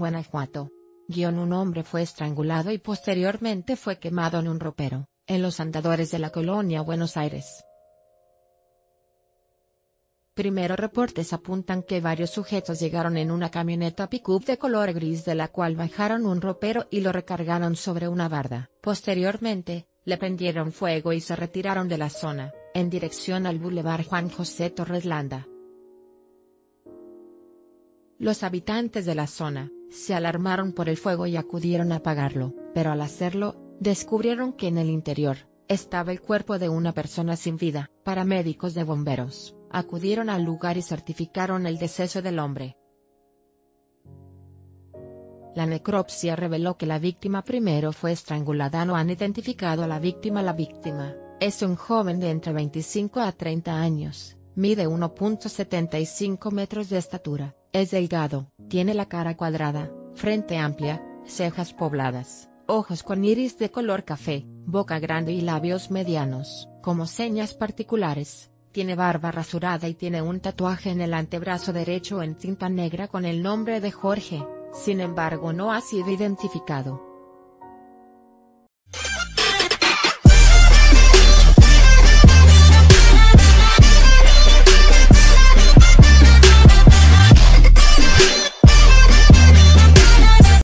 Guanajuato. Guión un hombre fue estrangulado y posteriormente fue quemado en un ropero, en los andadores de la colonia Buenos Aires. Primero reportes apuntan que varios sujetos llegaron en una camioneta pick-up de color gris de la cual bajaron un ropero y lo recargaron sobre una barda. Posteriormente, le prendieron fuego y se retiraron de la zona, en dirección al Boulevard Juan José Torres Landa. Los habitantes de la zona, se alarmaron por el fuego y acudieron a apagarlo, pero al hacerlo, descubrieron que en el interior, estaba el cuerpo de una persona sin vida. Paramédicos de bomberos, acudieron al lugar y certificaron el deceso del hombre. La necropsia reveló que la víctima primero fue estrangulada. No han identificado a la víctima. La víctima, es un joven de entre 25 a 30 años, mide 1.75 metros de estatura, es delgado, tiene la cara cuadrada, frente amplia, cejas pobladas, ojos con iris de color café, boca grande y labios medianos, como señas particulares. Tiene barba rasurada y tiene un tatuaje en el antebrazo derecho en tinta negra con el nombre de Jorge, sin embargo no ha sido identificado.